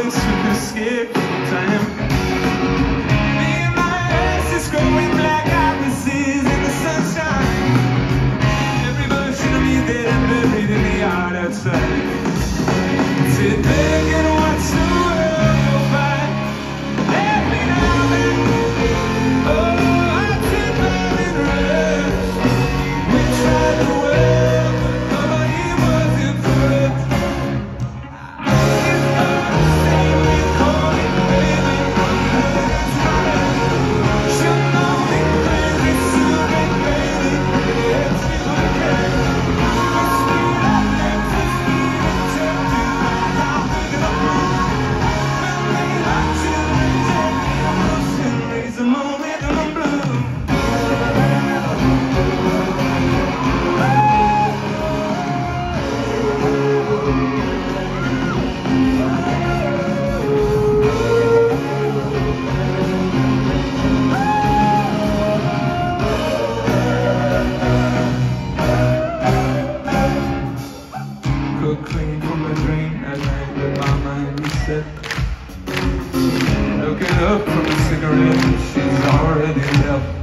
always super scared sometimes time. my growing black in the sunshine Every version of me that I buried in the yard outside and he said Looking up from the cigarette, she's already left.